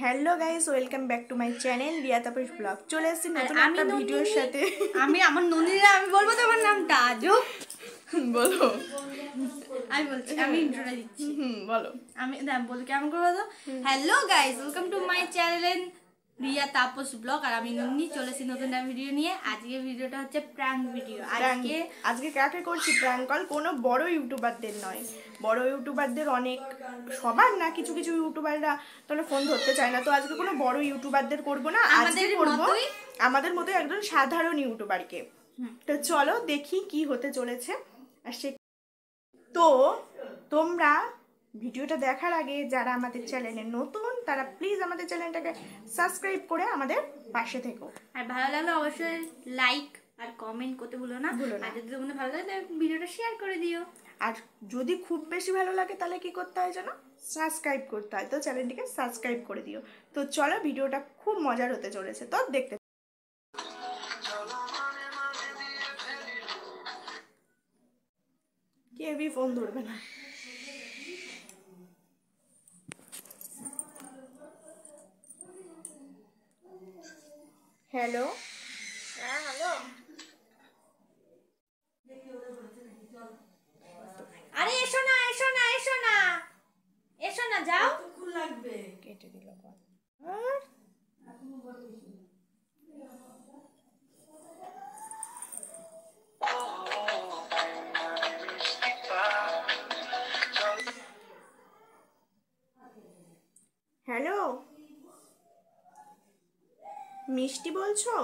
Hello guys welcome back to my channel Riya Tapas vlog. চলে এসেছি নতুন একটা ভিডিওর সাথে। আমি আমার নন্দিনীরা আমি বলব তোমার নামটা আজও। বলো। আমি বলছি আমি ইন্ট্রোটা দিচ্ছি। হুম বলো। আমি দাম বলি কেমন করব তো hello guys welcome to my channel Riya Tapas vlog আর আমি নন্দিনী চলেছি নতুন একটা ভিডিও নিয়ে। আজকে ভিডিওটা হচ্ছে প্র্যাঙ্ক ভিডিও। আজকে আজকে কাকে করছি প্র্যাঙ্ক কল কোনো বড় ইউটিউবারদের নয়। বড় ইউটিউবারদের অনেক সবার না কিছু কিছু ইউটিউবাররা তাহলে ফোন ধরতে চায় না। তো আজকে কোনো বড় ইউটিউবারদের করব না আজকে আমাদের করব আমাদের মতো একজন সাধারণ ইউটিউবারকে তো চলো দেখি কি হতে চলেছে। আর সে তো তোমরা ভিডিওটা দেখার আগে যারা আমাদের চ্যানেলে নতুন তারা প্লিজ আমাদের চ্যানেলটাকে সাবস্ক্রাইব করে আমাদের পাশে থেকো। আর ভালো লাগলে অবশ্যই লাইক আর কমেন্ট করতে ভুলো না। ভুলো না। আর যদি তোমাদের ভালো লাগে তাহলে ভিডিওটা শেয়ার করে দিও। আর যদি খুব বেশি ভালো লাগে তাহলে কি করতে হয় জানো? সাবস্ক্রাইব করতে হয়। তো চ্যানেলটিকে সাবস্ক্রাইব করে দিও। তো চলো ভিডিওটা খুব মজার হতে চলেছে। তো দেখতে কেউই ফোন ধরবে না। হ্যালো। হ্যাঁ হ্যালো। আরে এসো না এসো না এসো না। এসো না যাও। লাগবে? কেটে দিল আর হ্যালো। মিষ্টি বলছো?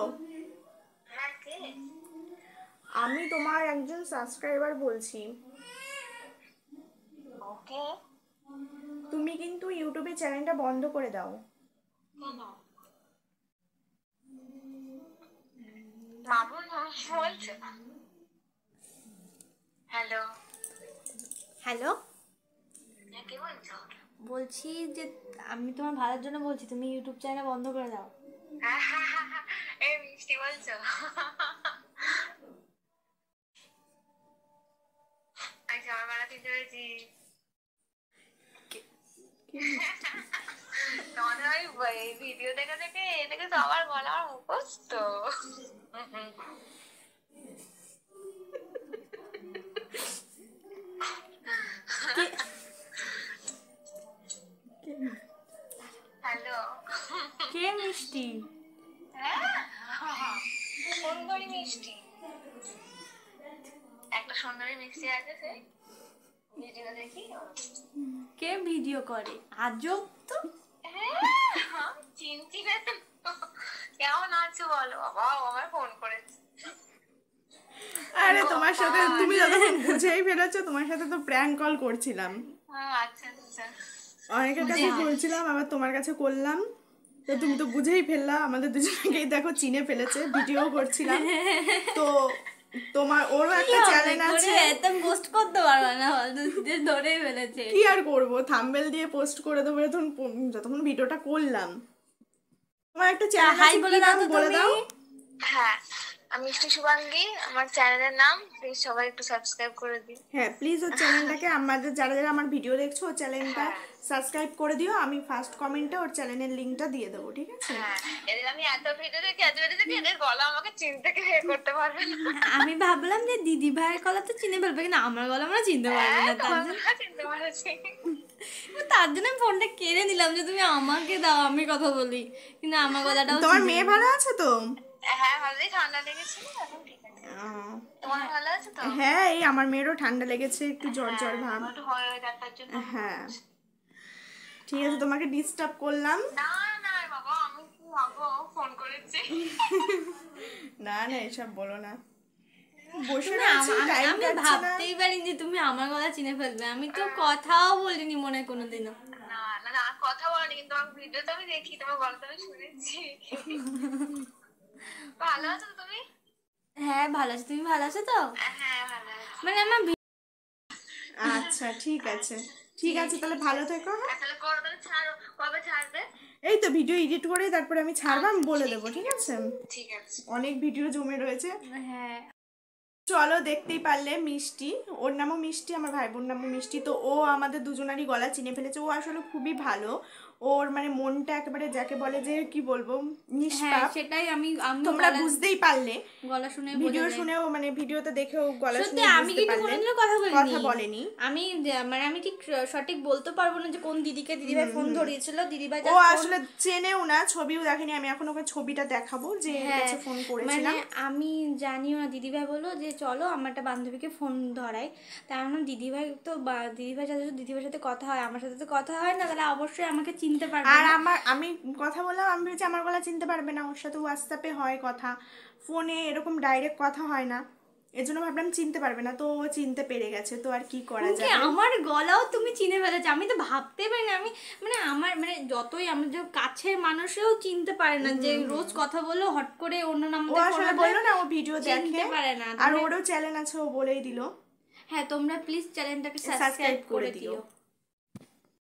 আমি তোমার একজন সাবস্ক্রাইবার বলছি। ওকে। তুমি কিন্তু ইউটিউবে চ্যানেলটা বন্ধ করে দাও। হ্যালো হ্যালো হ্যাঁ কে বলছো? বলছি যে আমি তোমার ভালোর জন্য বলছি তুমি ইউটিউব চ্যানেল বন্ধ করে দাও। এই মিষ্টি বলছো আমি জামা বানাতে চলেছি ভিডিও দেখে দেখে এ দেখে তো আবার গলা আমার মুখস্থ মিষ্টি। একটা সুন্দরী মিষ্টি আছে সেই ভিডিও দেখি। কে ভিডিও করে? আজব তো? হ্যাঁ, চিনছি কেমন আছো বলো? বাবা আমার ফোন করেছে। আরে তোমার সাথে তুমি যতক্ষণ বুঝেই ফেলেছো তোমার সাথে তো প্র্যাঙ্ক কল করছিলাম। আচ্ছা আচ্ছা। অনেকের কাছে করছিলাম আবার তোমার কাছে করলাম। তো তুমি তো বুঝেই ফেললা আমাদের দুজনকেই দেখো চিনে ফেলেছে ভিডিও করছিলাম। তো তোমার ওরও একটা চ্যানেল আছে। এত পোস্ট করতে পারবে না যে ধরেই ফেলেছে। কি আর করব? থাম্বনেল দিয়ে পোস্ট করে দেবো যখন যতক্ষণ ভিডিওটা করলাম। তোমার একটা চ্যানেল হাই আছে বলে দাও বলে দাও। হ্যাঁ। আমি মিষ্টি শুভাঙ্গী আমার চ্যানেলের নাম প্লিজ সবাই একটু সাবস্ক্রাইব করে দিন হ্যাঁ প্লিজ ওর চ্যানেলটাকে আমাদের যারা যারা আমার ভিডিও দেখছ ওর চ্যানেলটা হ্যাঁ। সাবস্ক্রাইব করে দিও। আমি ফার্স্ট কমেন্টে ওর চ্যানেলের লিঙ্কটা দিয়ে দেবো ঠিক আছে? হ্যাঁ এদের আমি এত ভিডিও দেখি এত ভিডিও দেখি এদের গলা আমাকে চিনতে কে করতে পারবে না। আমি ভাবলাম যে দিদি ভাইয়ের গলা তো চিনে ফেলবে কিন্তু আমার গলা আমরা চিনতে পারব হ্যাঁ না তার জন্য চিনতে পারছি। তার জন্য আমি ফোনটা কেড়ে নিলাম যে তুমি আমাকে দাও আমি কথা বলি। কিন্তু আমার গলাটাও তোমার মেয়ে ভালো আছে তো? হ্যাঁ ভালোই ঠান্ডা লেগেছিল এখন ঠিক আছে। তোমার ভালো আছে তো? হ্যাঁ এই আমার মেয়েরও ঠান্ডা লেগেছে একটু জ্বর জ্বর ভাব। একটু হয়ে জন্য হ্যাঁ। ঠিক আছে তোমাকে ডিস্টার্ব করলাম। না না বাবা আমি কি ভাবো ফোন করেছি। না না এসব বলো না। বসে আমা- ভাবতেই পারিনি তুমি আমার গলা চিনে ফেলবে। আমি তো কথাও বলিনি মনে হয় কোনোদিনও। না না না আর কথা বলিনি কিন্তু আমার ভিডিও তো আমি দেখি তোমার গল্প আমি শুনেছি। ভালো আছো তুমি? হ্যাঁ ভালো আছো। তুমি ভালো আছো তো? হ্যাঁ ভালো মানে আমার আচ্ছা ঠিক আছে। ঠিক আছে তাহলে ভালো থেকো হ্যাঁ? তাহলে কবে ছাড়বে? এই তো ভিডিও এডিট করে তারপরে আমি ছাড়বো আমি বলে দেবো ঠিক আছে? ঠিক আছে। অনেক ভিডিও জমে রয়েছে। হ্যাঁ। চলো দেখতেই পারলে মিষ্টি। ওর নামও মিষ্টি আমার ভাই বোন নামও মিষ্টি। তো ও আমাদের দুজনারই গলা চিনে ফেলেছে। ও আসলে খুবই ভালো। ওর মানে মনটা একেবারে যাকে বলে যে কি বলব হ্যাঁ নিষ্পাপ সেটাই আমি তোমরা বুঝতেই পারলে। গলা শুনে ভিডিও শুনেও মানে ভিডিওতে দেখেও গলা শুনে আমি কিন্তু কোনোদিনও কথা বলিনি। কথা বলেনি। আমি মানে আমি ঠিক সঠিক বলতে পারব না যে কোন দিদিকে দিদিভাই ফোন ধরিয়েছিল দিদিভাই ও আসলে চেনেও না ছবিও দেখেনি আমি এখন ওকে ছবিটা দেখাবো যে হ্যাঁ, কাছে ফোন মানে করেছিলাম আমি জানিও না দিদিভাই বলল যে চলো আমার একটা বান্ধবীকে ফোন ধরাই। তার মানে দিদিভাই তো দিদিভাই সাথে দিদিভাইয়ের সাথে কথা হয় আমার সাথে তো কথা হয় না তাহলে অবশ্যই আমাকে চিনতে পারবে আর আমার আমি কথা বললাম আমি ভেবেছি আমার গলা চিনতে পারবে না ওর সাথে হোয়াটসঅ্যাপে হয় কথা ফোনে এরকম ডাইরেক্ট কথা হয় না। এর জন্য ভাবলাম চিনতে পারবে না তো ও চিনতে পেরে গেছে তো আর কি করা যাবে? আমার গলাও তুমি চিনে ফেলেছো? আমি তো ভাবতে পারি না আমি মানে আমার মানে যতই আমার যে কাছের মানুষেও চিনতে পারে না যে রোজ কথা বলল হট করে অন্য ও নাম্বার আসলে বলল না ও ভিডিও চিনতে দেখে পারে না। আর ওরও চ্যানেল আছে ও বলেই দিল। হ্যাঁ তোমরা প্লিজ চ্যানেলটাকে সাবস্ক্রাইব করে। দিও।